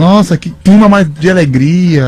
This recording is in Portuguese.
Nossa, que clima mais de alegria.